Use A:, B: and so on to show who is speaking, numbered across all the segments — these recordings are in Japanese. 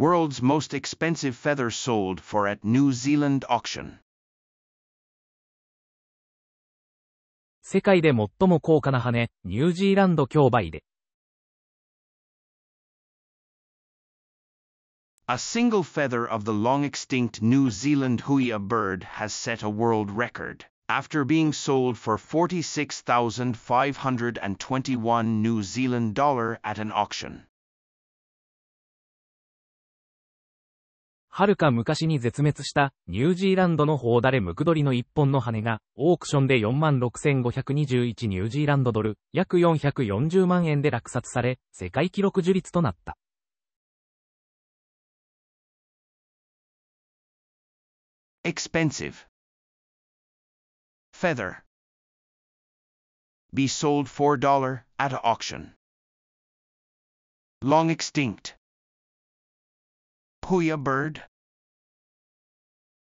A: World's most expensive feather sold for at New Zealand auction.
B: 世界で最も高価な羽、ニュージーランド競売で。
A: A single feather of the long extinct New Zealand huia bird has set a world record, after being sold for 46,521 New Zealand dollar at an auction.
B: はるか昔に絶滅したニュージーランドのホウダレムクドリの一本の羽がオークションで46,521ニュージーランドドル約440万円で落札され世界記録樹立となった。
A: expensive. Feather. Be sold for dollar at auction. Long extinct. Puya bird?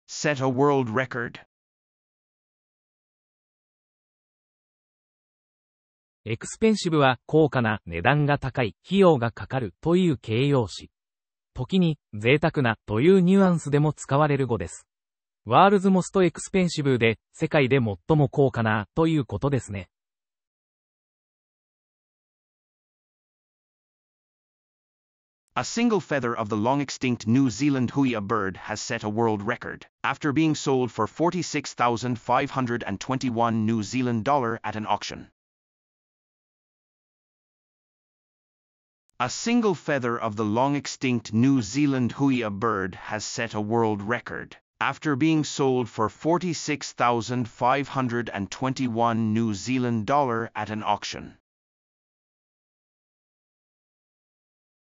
A: Set a world record
B: エクスペンシブは高価な値段が高い費用がかかるという形容詞。時に贅沢なというニュアンスでも使われる語です。ワールズモストエクスペンシブで世界で最も高価なということですね。
A: A single feather of the long-extinct New Zealand huia bird has set a world record, after being sold for 46,521 New Zealand dollar at an auction. A single feather of the long-extinct New Zealand huia bird has set a world record, after being sold for 46,521 New Zealand dollar at an auction.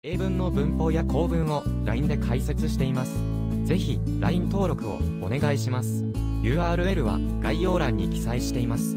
C: 英文の文法や構文を LINE で解説しています。ぜひ LINE 登録をお願いします。URL は概要欄に記載しています。